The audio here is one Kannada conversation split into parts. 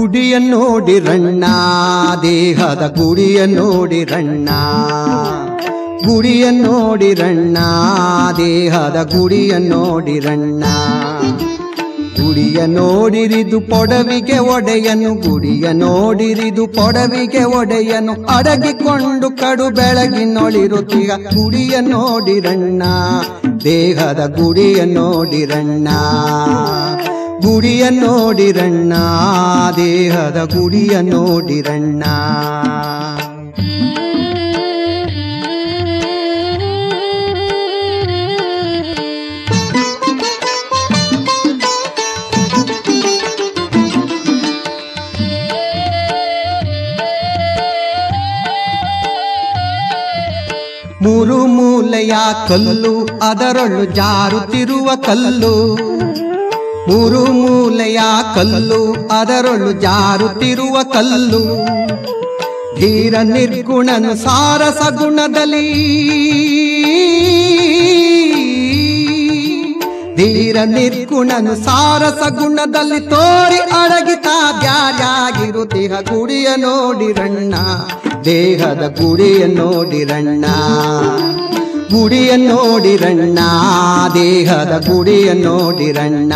ನೋಡಿರಣ್ಣ ದೇಹದ ಗುಡಿಯ ನೋಡಿರಣ್ಣ ಗುಡಿಯ ನೋಡಿರಣ್ಣ ದೇಹದ ಗುಡಿಯ ನೋಡಿರಣ್ಣ ಗುಡಿಯ ನೋಡಿರಿದು ಪೊಡವಿಗೆ ಒಡೆಯನು, ಗುಡಿಯ ನೋಡಿರಿದು ಪೊಡವಿಗೆ ಒಡೆಯನು. ಅಡಗಿಕೊಂಡು ಕಡು ಬೆಳಗಿನೊಳಿರುತ್ತೀಗ ಗುಡಿಯ ನೋಡಿರಣ್ಣ ದೇಹದ ಗುಡಿಯ ನೋಡಿರಣ್ಣ ಗುಡಿಯ ನೋಡಿರಣ್ಣ ದೇಹದ ಗುಡಿಯ ನೋಡಿರಣ್ಣ ಮೂರು ಮೂಲೆಯ ಕಲ್ಲು ಅದರೊಳು ಜಾರುತ್ತಿರುವ ಕಲ್ಲು. ಮೂರು ಮೂಲೆಯ ಕಲ್ಲು, ಅದರೊಳು ಜಾರುತ್ತಿರುವ ಕಲ್ಲು. ಧೀರ ನಿರ್ಗುಣನು ಸಾರಸ ಗುಣದಲ್ಲಿ ಧೀರ ನಿರ್ಗುಣನು ಸಾರಸ ಗುಣದಲ್ಲಿ ತೋರಿ ಅಡಗಿತ ಬ್ಯಾರ್ಯಾಗಿರುತ್ತಿಹ ಗುಡಿಯ ನೋಡಿರಣ್ಣ ದೇಹದ ಗುಡಿಯ ನೋಡಿರಣ್ಣ ಗುಡಿಯ ನೋಡಿರಣ್ಣ ದೇಹದ ಗುಡಿಯ ನೋಡಿರಣ್ಣ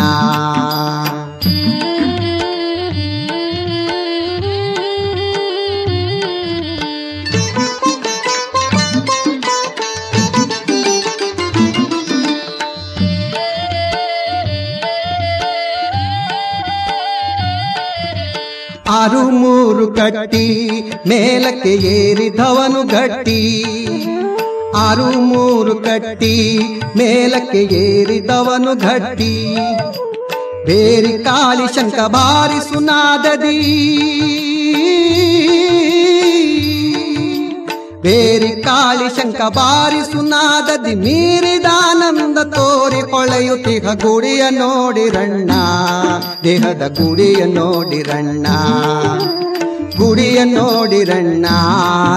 ಆರು ಮೂರು ಕಟ್ಟಿ ಮೇಲಕ್ಕೆ ಏರಿದವನು ಗಟ್ಟಿ. ಆರು ಮೂರು ಕಟ್ಟಿ, ಮೇಲಕ್ಕೆ ಏರಿದವನು ಘಟ್ಟಿ. ಬೇರಿ ಕಾಳಿ ಶಂಕ ಬಾರಿಸು ಸುನಾದದಿ. ಬೇರಿ ಕಾಳಿ ಶಂಕ ಬಾರಿಸು ನಾದದಿ ಮೀರಿದಾನಂದ ತೋರಿ ಕೊಳೆಯುತಿಹ ಗುಡಿಯ ನೋಡಿರಣ್ಣ. ದೇಹದ ಗುಡಿಯ ನೋಡಿರಣ್ಣ. ಗುಡಿಯ ನೋಡಿರಣ್ಣ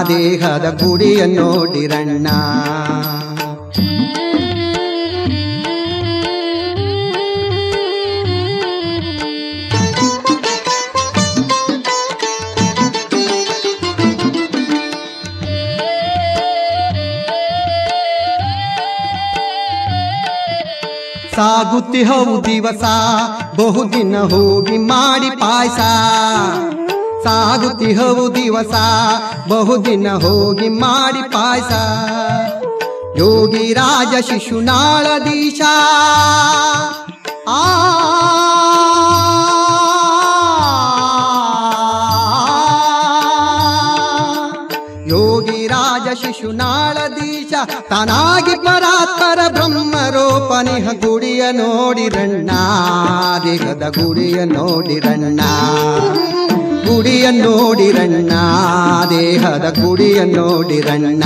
ದೇಹದ ಗುಡಿಯ ನೋಡಿರಣ್ಣ ಸಾಗುತ್ತಿಹವು ದಿವಸ ಬಹುದಿನ ಹೋಗಿ ಮಾಡಿ ಪಾಯಸ. ಸಾಗುತ್ತಿಹವು ದಿವಸ. ಬಹುದಿನ ಹೋಗಿ ಮಾಡಿ ಪಾಯಸ. ಯೋಗಿ ರಾಜ ಶಿಶುನಾಳದೀಶ ಆ ಯೋಗಿ ರಾಜ ಶಿಶುನಾಳದೀಶ ತನಾಗಿ ಪರಾತ್ಪರ ಬ್ರಹ್ಮರೋಪನಿಹ ಗುಡಿಯ ನೋಡಿರಣ್ಣ ದೇಹದ ಗುಡಿಯ ನೋಡಿರಣ್ಣ ಗುಡಿಯ ನೋಡಿರಣ್ಣ ದೇಹದ ಗುಡಿಯ ನೋಡಿರಣ್ಣ